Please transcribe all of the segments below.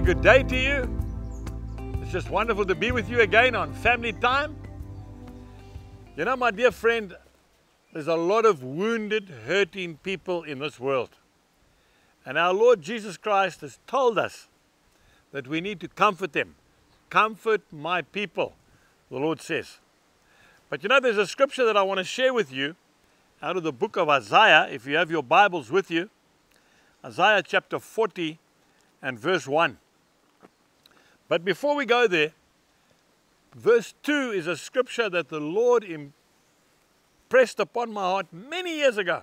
good day to you. It's just wonderful to be with you again on family time. You know, my dear friend, there's a lot of wounded, hurting people in this world. And our Lord Jesus Christ has told us that we need to comfort them. Comfort my people, the Lord says. But you know, there's a scripture that I want to share with you out of the book of Isaiah, if you have your Bibles with you. Isaiah chapter 40 and verse 1. But before we go there, verse 2 is a scripture that the Lord impressed upon my heart many years ago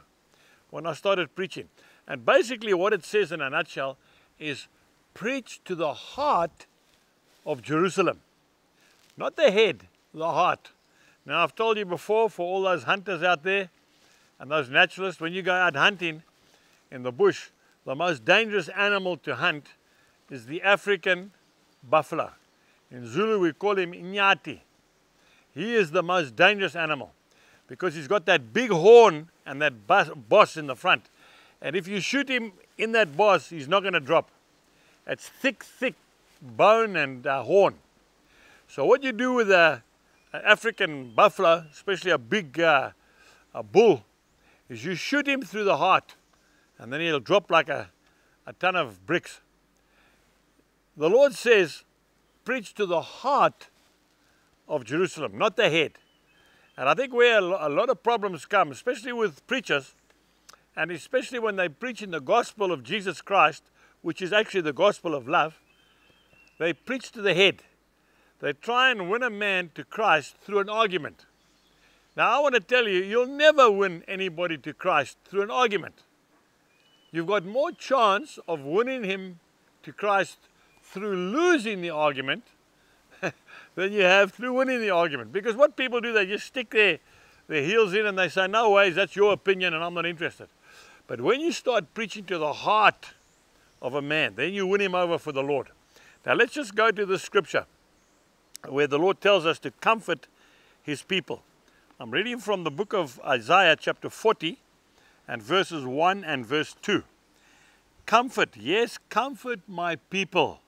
when I started preaching. And basically, what it says in a nutshell is preach to the heart of Jerusalem. Not the head, the heart. Now, I've told you before for all those hunters out there and those naturalists, when you go out hunting in the bush, the most dangerous animal to hunt is the African buffalo. In Zulu, we call him Inyathi. He is the most dangerous animal because he's got that big horn and that boss in the front. And if you shoot him in that boss, he's not going to drop. It's thick, thick bone and uh, horn. So what you do with a, African buffalo, especially a big uh, a bull, is you shoot him through the heart and then he'll drop like a, a ton of bricks. The Lord says, preach to the heart of Jerusalem, not the head. And I think where a lot of problems come, especially with preachers, and especially when they preach in the gospel of Jesus Christ, which is actually the gospel of love, they preach to the head. They try and win a man to Christ through an argument. Now, I want to tell you, you'll never win anybody to Christ through an argument. You've got more chance of winning him to Christ through losing the argument than you have through winning the argument. Because what people do, they just stick their, their heels in and they say, no ways, that's your opinion and I'm not interested. But when you start preaching to the heart of a man, then you win him over for the Lord. Now let's just go to the scripture where the Lord tells us to comfort his people. I'm reading from the book of Isaiah chapter 40 and verses 1 and verse 2. Comfort, yes, comfort my people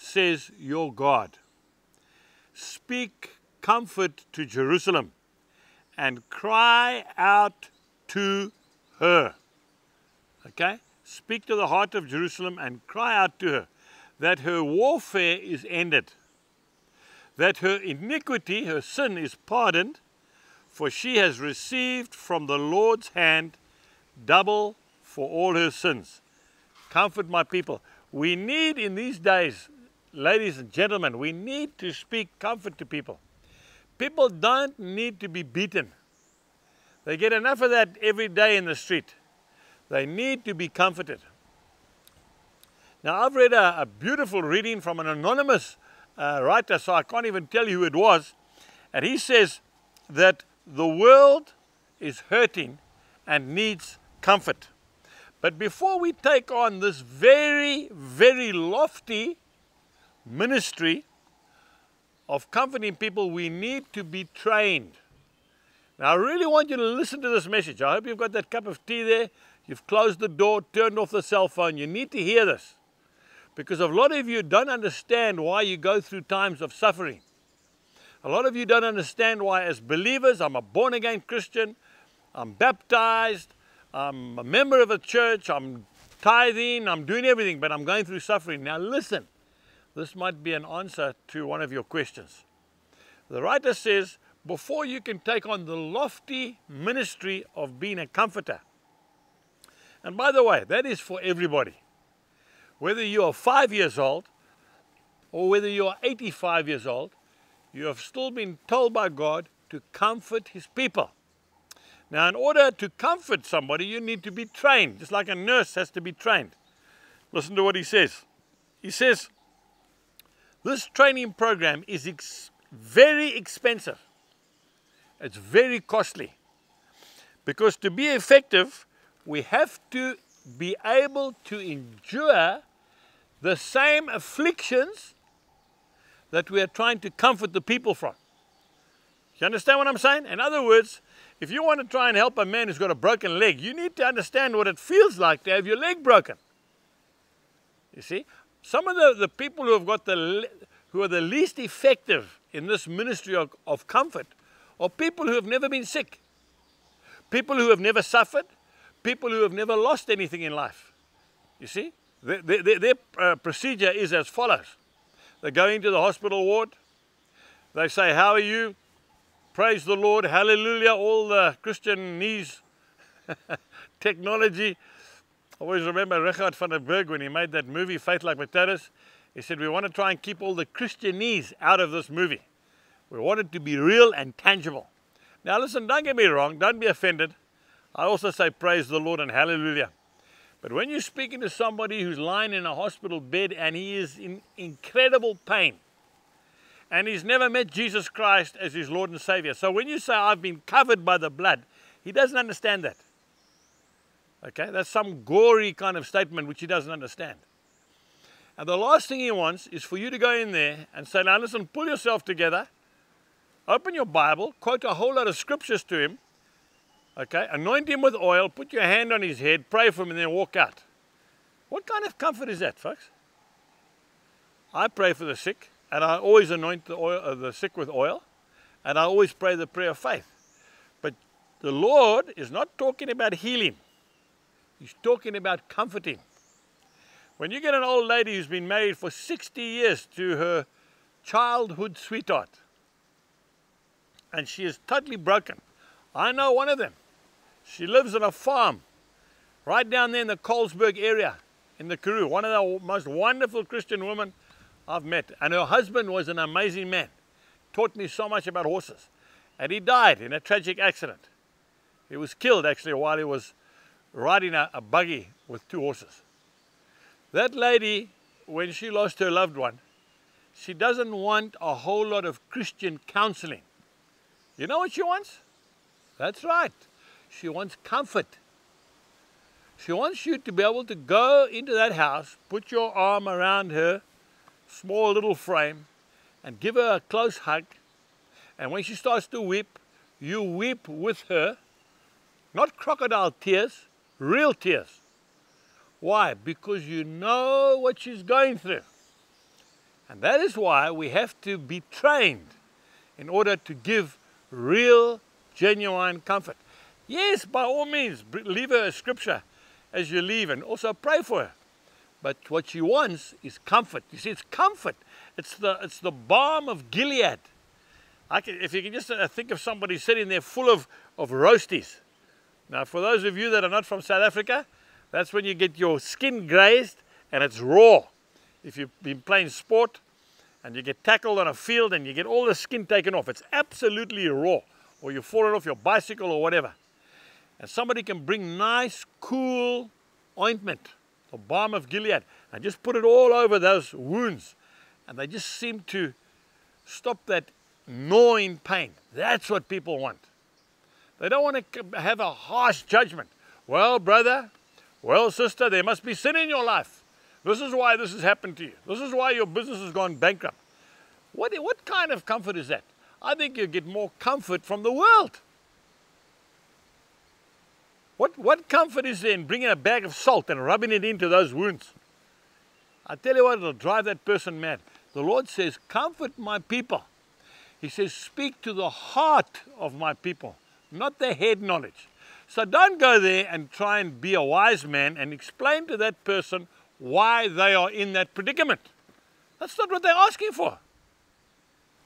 says your God. Speak comfort to Jerusalem and cry out to her. Okay? Speak to the heart of Jerusalem and cry out to her that her warfare is ended, that her iniquity, her sin is pardoned, for she has received from the Lord's hand double for all her sins. Comfort my people. We need in these days ladies and gentlemen, we need to speak comfort to people. People don't need to be beaten. They get enough of that every day in the street. They need to be comforted. Now, I've read a, a beautiful reading from an anonymous uh, writer, so I can't even tell you who it was. And he says that the world is hurting and needs comfort. But before we take on this very, very lofty ministry of comforting people, we need to be trained. Now, I really want you to listen to this message. I hope you've got that cup of tea there. You've closed the door, turned off the cell phone. You need to hear this. Because a lot of you don't understand why you go through times of suffering. A lot of you don't understand why, as believers, I'm a born again Christian, I'm baptized, I'm a member of a church, I'm tithing, I'm doing everything, but I'm going through suffering. Now, listen. This might be an answer to one of your questions. The writer says, before you can take on the lofty ministry of being a comforter, and by the way, that is for everybody. Whether you are five years old or whether you are 85 years old, you have still been told by God to comfort his people. Now, in order to comfort somebody, you need to be trained, just like a nurse has to be trained. Listen to what he says. He says, this training program is ex very expensive. It's very costly. Because to be effective, we have to be able to endure the same afflictions that we are trying to comfort the people from. You understand what I'm saying? In other words, if you want to try and help a man who's got a broken leg, you need to understand what it feels like to have your leg broken. You see? Some of the, the people who have got the who are the least effective in this ministry of, of comfort are people who have never been sick, people who have never suffered, people who have never lost anything in life. You see? Their, their, uh, procedure is as follows. They go into the hospital ward. They say, how are you? Praise the Lord. Hallelujah. All the Christianese technology. I always remember Regardt van den Bergh when he made that movie, Faith Like Potatoes. He said, we want to try and keep all the Christianese out of this movie. We want it to be real and tangible. Now listen, don't get me wrong. Don't be offended. I also say praise the Lord and hallelujah. But when you're speaking to somebody who's lying in a hospital bed and he is in incredible pain, and he's never met Jesus Christ as his Lord and Savior. So when you say, I've been covered by the blood, he doesn't understand that. Okay, that's some gory kind of statement which he doesn't understand. And the last thing he wants is for you to go in there and say, now listen, pull yourself together, open your Bible, quote a whole lot of scriptures to him, okay, anoint him with oil, put your hand on his head, pray for him, and then walk out. What kind of comfort is that, folks? I pray for the sick, and I always anoint the, oil, uh, the sick with oil, and I always pray the prayer of faith. But the Lord is not talking about healing. He's talking about comforting. When you get an old lady who's been married for 60 years to her childhood sweetheart, and she is totally broken. I know one of them. She lives on a farm right down there in the Colesberg area in the Karoo. One of the most wonderful Christian women I've met. And her husband was an amazing man. Taught me so much about horses. And he died in a tragic accident. He was killed actually while he was riding a, a buggy with two horses. That lady, when she lost her loved one, she doesn't want a whole lot of Christian counseling. You know what she wants? That's right. She wants comfort. She wants you to be able to go into that house, put your arm around her small little frame, and give her a close hug. And when she starts to weep, you weep with her. Not crocodile tears, real tears. Why? Because you know what she's going through. And that is why we have to be trained in order to give real, genuine comfort. Yes, by all means, leave her a scripture as you leave and also pray for her. But what she wants is comfort. You see, it's comfort. It's the, it's the balm of Gilead. Can, if you can just uh, think of somebody sitting there full of, of roasties, now, for those of you that are not from South Africa, that's when you get your skin grazed and it's raw. If you've been playing sport and you get tackled on a field and you get all the skin taken off, it's absolutely raw. Or you've fallen off your bicycle or whatever. And somebody can bring nice, cool ointment, the balm of Gilead, and just put it all over those wounds. And they just seem to stop that gnawing pain. That's what people want. They don't want to have a harsh judgment. Well, brother, well, sister, there must be sin in your life. This is why this has happened to you. This is why your business has gone bankrupt. What, what kind of comfort is that? I think you get more comfort from the world. What, what comfort is there in bringing a bag of salt and rubbing it into those wounds? I tell you what, it'll drive that person mad. The Lord says, comfort my people. He says, speak to the heart of my people not the head knowledge. So don't go there and try and be a wise man and explain to that person why they are in that predicament. That's not what they're asking for.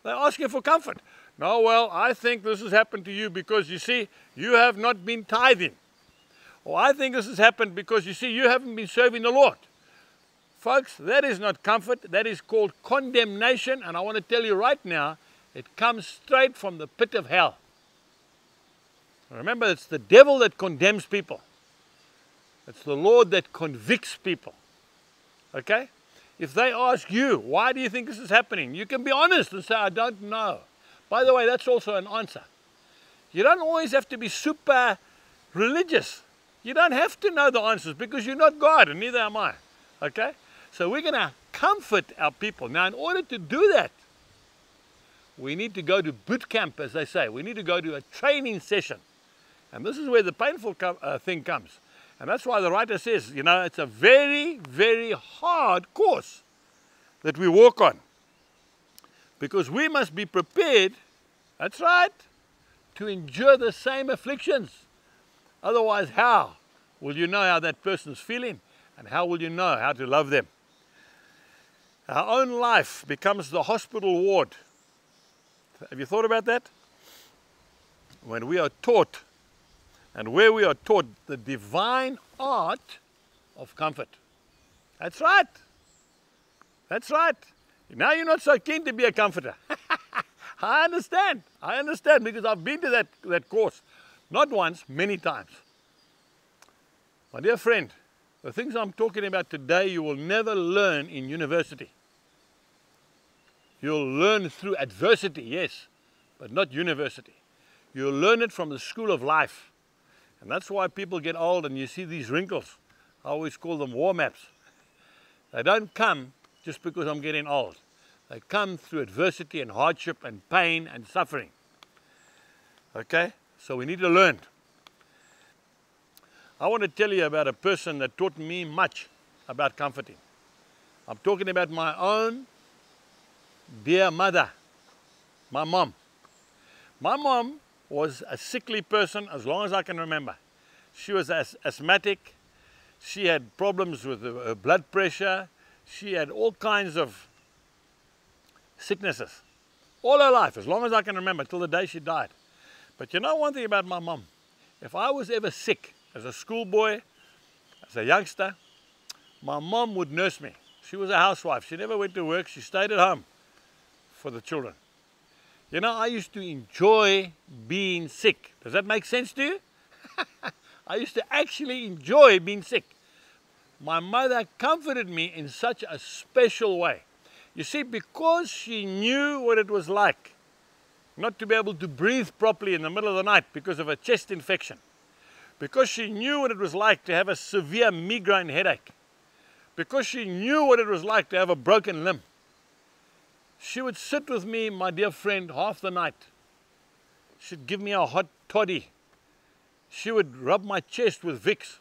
They're asking for comfort. No, well, I think this has happened to you because you see, you have not been tithing. Or I think this has happened because you see, you haven't been serving the Lord. Folks, that is not comfort. That is called condemnation. And I want to tell you right now, it comes straight from the pit of hell. Remember, it's the devil that condemns people. It's the Lord that convicts people. Okay? If they ask you, why do you think this is happening? You can be honest and say, I don't know. By the way, that's also an answer. You don't always have to be super religious. You don't have to know the answers because you're not God and neither am I. Okay? So we're going to comfort our people. Now, in order to do that, we need to go to boot camp, as they say. We need to go to a training session. And this is where the painful uh, thing comes. And that's why the writer says, you know, it's a very, very hard course. that we walk on. Because we must be prepared, that's right, to endure the same afflictions. Otherwise, how will you know how that person's feeling? And how will you know how to love them? Our own life becomes the hospital ward. Have you thought about that? When we are taught, and where we are taught the divine art of comfort. That's right. That's right. Now you're not so keen to be a comforter. I understand. I understand because I've been to that, that course. Not once, many times. My dear friend, the things I'm talking about today you will never learn in university. You'll learn through adversity, yes, but not university. You'll learn it from the school of life. And that's why people get old and you see these wrinkles. I always call them war maps. They don't come just because I'm getting old. They come through adversity and hardship and pain and suffering. Okay? So we need to learn. I want to tell you about a person that taught me much about comforting. I'm talking about my own dear mother, my mom. My mom was a sickly person as long as I can remember. She was as asthmatic. She had problems with her blood pressure. She had all kinds of sicknesses all her life, as long as I can remember, till the day she died. But you know one thing about my mom? If I was ever sick as a schoolboy, as a youngster, my mom would nurse me. She was a housewife. She never went to work. She stayed at home for the children. You know, I used to enjoy being sick. Does that make sense to you? I used to actually enjoy being sick. My mother comforted me in such a special way. You see, because she knew what it was like not to be able to breathe properly in the middle of the night because of a chest infection, because she knew what it was like to have a severe migraine headache, because she knew what it was like to have a broken limb, she would sit with me, my dear friend, half the night. She'd give me a hot toddy. She would rub my chest with Vicks.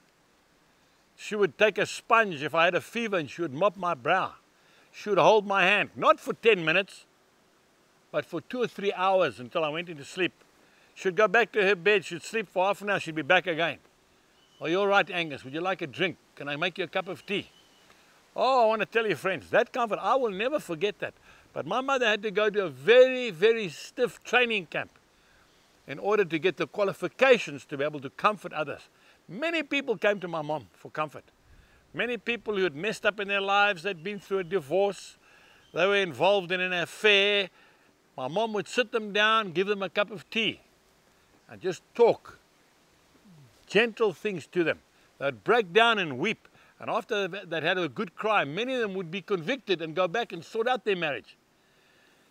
She would take a sponge if I had a fever and she would mop my brow She would hold my hand, not for 10 minutes, but for two or three hours until I went into sleep. She'd go back to her bed, she'd sleep for half an hour, she'd be back again. Are you all right, Angus? Would you like a drink? Can I make you a cup of tea? Oh, I want to tell you, friends, that comfort, I will never forget that. But my mother had to go to a very, very stiff training camp in order to get the qualifications to be able to comfort others. Many people came to my mom for comfort. Many people who had messed up in their lives, they'd been through a divorce, they were involved in an affair. My mom would sit them down, give them a cup of tea, and just talk gentle things to them. They'd break down and weep. And after they'd had a good cry, many of them would be convicted and go back and sort out their marriage.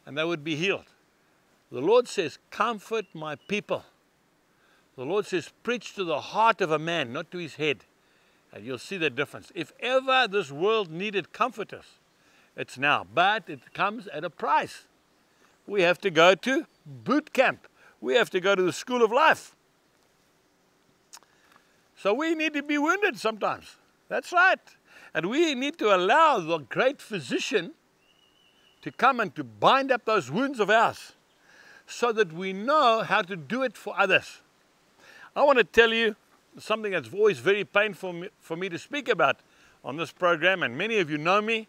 And they would be healed. The Lord says, Comfort my people. The Lord says, Preach to the heart of a man, not to his head. And you'll see the difference. If ever this world needed comforters, it's now. But it comes at a price. We have to go to boot camp. We have to go to the school of life. So we need to be wounded sometimes. That's right. And we need to allow the great physician to come and to bind up those wounds of ours so that we know how to do it for others. I want to tell you something that's always very painful for me to speak about on this program, and many of you know me,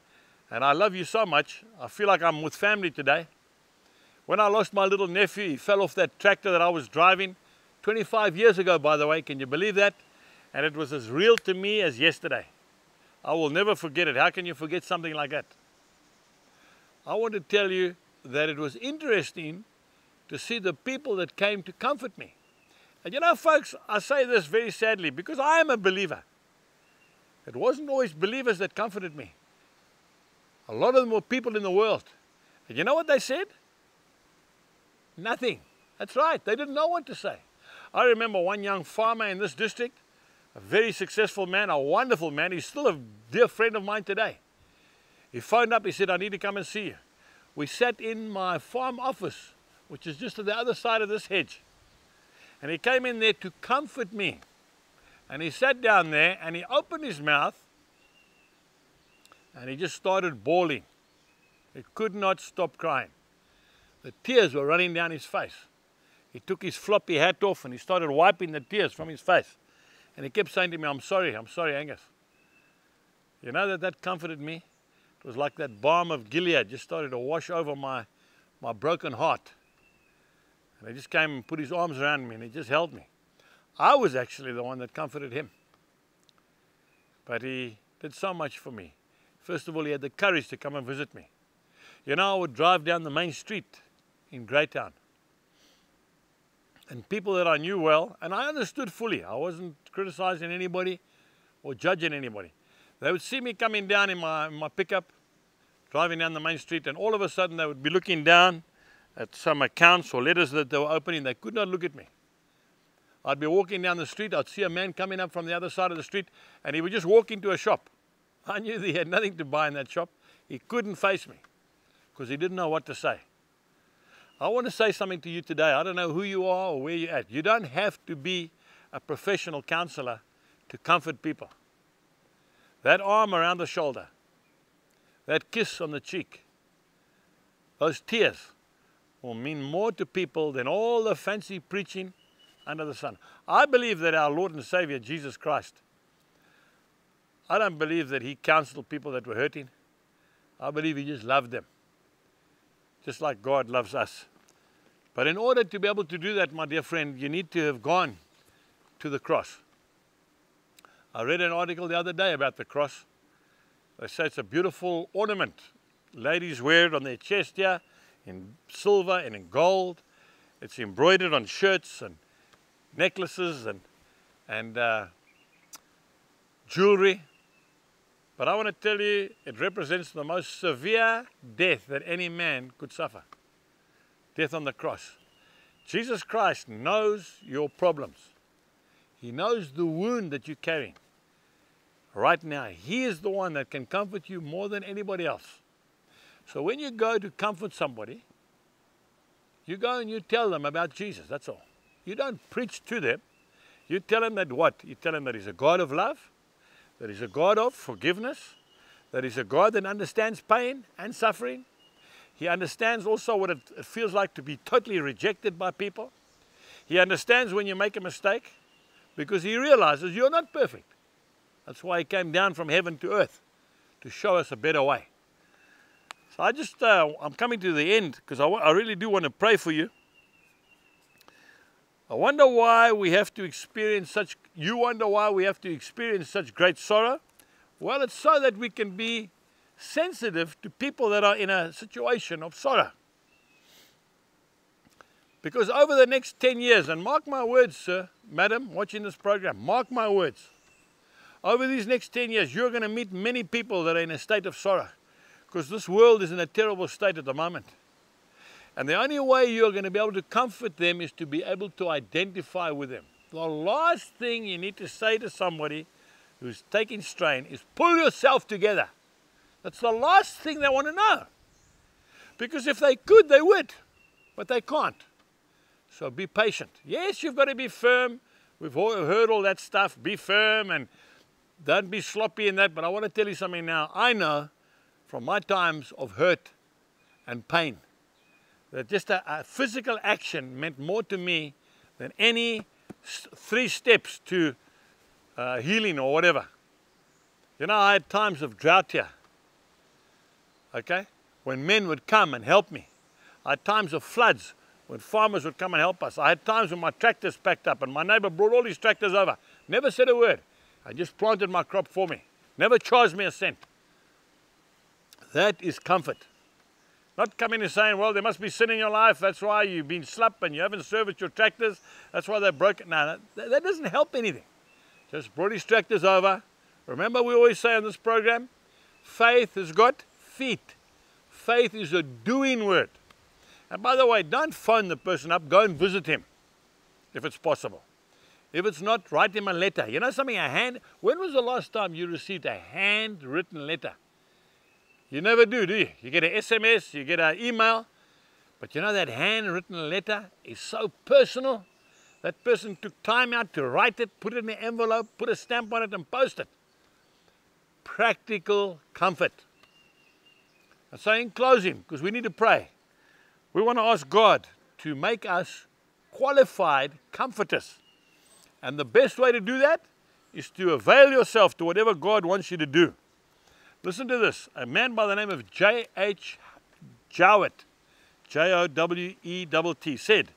and I love you so much. I feel like I'm with family today. When I lost my little nephew, he fell off that tractor that I was driving 25 years ago, by the way. Can you believe that? And it was as real to me as yesterday. I will never forget it. How can you forget something like that? I want to tell you that it was interesting to see the people that came to comfort me. And you know, folks, I say this very sadly because I am a believer. It wasn't always believers that comforted me. A lot of them were people in the world. And you know what they said? Nothing. That's right. They didn't know what to say. I remember one young farmer in this district, a very successful man, a wonderful man. He's still a dear friend of mine today. He phoned up, he said, I need to come and see you. We sat in my farm office, which is just to the other side of this hedge. And he came in there to comfort me. And he sat down there and he opened his mouth and he just started bawling. He could not stop crying. The tears were running down his face. He took his floppy hat off and he started wiping the tears from his face. And he kept saying to me, I'm sorry, I'm sorry, Angus. You know that that comforted me? It was like that balm of Gilead just started to wash over my, my broken heart. And he just came and put his arms around me and he just held me. I was actually the one that comforted him. But he did so much for me. First of all, he had the courage to come and visit me. You know, I would drive down the main street in Greytown. And people that I knew well, and I understood fully, I wasn't criticizing anybody or judging anybody. They would see me coming down in my, in my pickup, driving down the main street, and all of a sudden they would be looking down at some accounts or letters that they were opening. They could not look at me. I'd be walking down the street, I'd see a man coming up from the other side of the street, and he would just walk into a shop. I knew that he had nothing to buy in that shop. He couldn't face me because he didn't know what to say. I want to say something to you today. I don't know who you are or where you're at. You don't have to be a professional counselor to comfort people. That arm around the shoulder, that kiss on the cheek, those tears will mean more to people than all the fancy preaching under the sun. I believe that our Lord and Savior, Jesus Christ, I don't believe that he counseled people that were hurting. I believe he just loved them, just like God loves us. But in order to be able to do that, my dear friend, you need to have gone to the cross. I read an article the other day about the cross. They say it's a beautiful ornament. Ladies wear it on their chest here in silver and in gold. It's embroidered on shirts and necklaces and, and uh, jewelry. But I want to tell you, it represents the most severe death that any man could suffer death on the cross. Jesus Christ knows your problems, He knows the wound that you're carrying. Right now, He is the one that can comfort you more than anybody else. So when you go to comfort somebody, you go and you tell them about Jesus, that's all. You don't preach to them. You tell them that what? You tell them that He's a God of love, that He's a God of forgiveness, that He's a God that understands pain and suffering. He understands also what it, feels like to be totally rejected by people. He understands when you make a mistake because He realizes you're not perfect. That's why He came down from heaven to earth to show us a better way. So I just, uh, I'm coming to the end because I, I really do want to pray for you. I wonder why we have to experience such, you wonder why we have to experience such great sorrow? Well, it's so that we can be sensitive to people that are in a situation of sorrow. Because over the next 10 years, and mark my words, sir, madam, watching this program, mark my words. Over these next 10 years, you're going to meet many people that are in a state of sorrow. Because this world is in a terrible state at the moment. And the only way you're going to be able to comfort them is to be able to identify with them. The last thing you need to say to somebody who's taking strain is pull yourself together. That's the last thing they want to know. Because if they could, they would, but they can't. So be patient. Yes, you've got to be firm. We've heard all that stuff. Be firm and don't be sloppy in that. But I want to tell you something now. I know from my times of hurt and pain that just a, a physical action meant more to me than any three steps to uh, healing or whatever. You know, I had times of drought here, okay, when men would come and help me. I had times of floods when farmers would come and help us. I had times when my tractors packed up and my neighbor brought all his tractors over. Never said a word. I just planted my crop for me. Never charged me a cent. That is comfort. Not coming and saying, well, there must be sin in your life. That's why you've been slapped and you haven't serviced your tractors. That's why they're broken. No, that, that doesn't help anything. Just brought his tractors over. Remember we always say on this program, faith has got feet. Faith is a doing word. And by the way, don't phone the person up. Go and visit him if it's possible. If it's not, write him a letter. You know something, a hand, when was the last time you received a handwritten letter? You never do, do you? You get an SMS, you get an email, but you know that handwritten letter is so personal. That person took time out to write it, put it in an envelope, put a stamp on it and post it. Practical comfort. And so, in closing, because we need to pray, we want to ask God to make us qualified comforters. And the best way to do that is to avail yourself to whatever God wants you to do. Listen to this. A man by the name of J.H. Jowett, J O W E T T, said,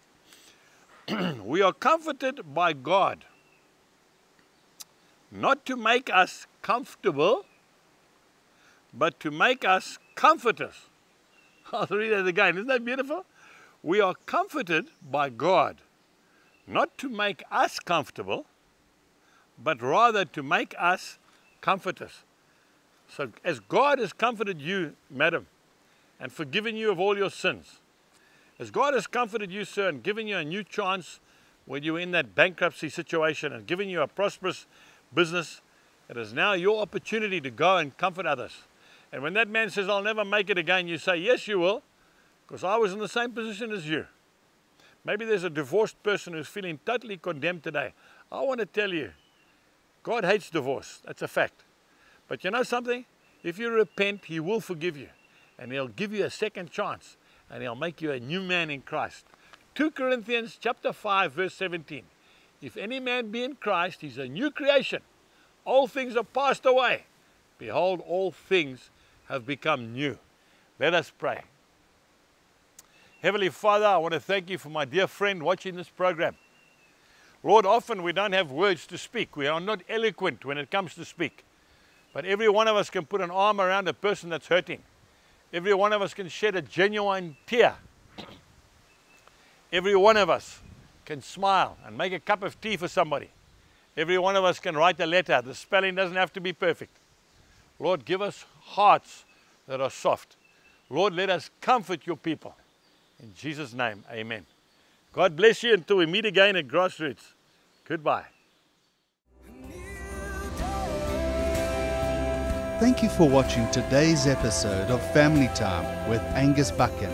We are comforted by God not to make us comfortable, but to make us comforters. I'll read that again. Isn't that beautiful? We are comforted by God, not to make us comfortable, but rather to make us comforters. So, as God has comforted you, madam, and forgiven you of all your sins, as God has comforted you, sir, and given you a new chance when you were in that bankruptcy situation and given you a prosperous business, it is now your opportunity to go and comfort others. And when that man says, I'll never make it again, you say, Yes, you will, because I was in the same position as you. Maybe there's a divorced person who's feeling totally condemned today. I want to tell you, God hates divorce. That's a fact. But you know something? If you repent, He will forgive you. And He'll give you a second chance. And He'll make you a new man in Christ. 2 Corinthians chapter 5, verse 17. If any man be in Christ, he's a new creation. All things are passed away. Behold, all things have become new. Let us pray. Heavenly Father, I want to thank you for my dear friend watching this program. Lord, often we don't have words to speak. We are not eloquent when it comes to speak. But every one of us can put an arm around a person that's hurting. Every one of us can shed a genuine tear. Every one of us can smile and make a cup of tea for somebody. Every one of us can write a letter. The spelling doesn't have to be perfect. Lord, give us hearts that are soft. Lord, let us comfort your people. In Jesus' name, amen. God bless you until we meet again at Grassroots. Goodbye. Thank you for watching today's episode of Family Time with Angus Buchan.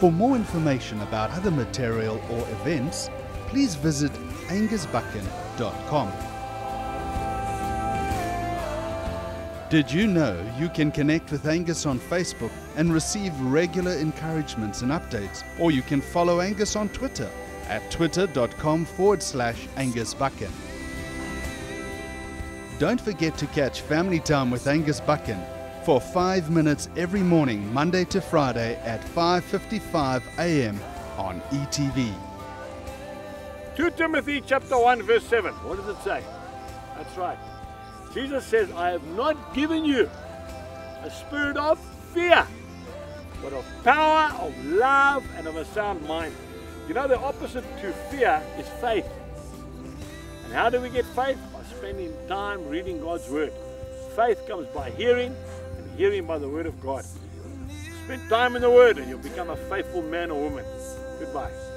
For more information about other material or events, please visit angusbuchan.com. Did you know you can connect with Angus on Facebook and receive regular encouragements and updates? Or you can follow Angus on Twitter at twitter.com forward slash Angus. Don't forget to catch Family Time with Angus Buchan for five minutes every morning, Monday to Friday at 5.55 a.m. on ETV. 2 Timothy chapter 1 verse 7. What does it say? That's right. Jesus says, I have not given you a spirit of fear, but of power, of love, and of a sound mind. You know, the opposite to fear is faith. And how do we get faith? By spending time reading God's Word. Faith comes by hearing, and hearing by the Word of God. Spend time in the Word, and you'll become a faithful man or woman. Goodbye.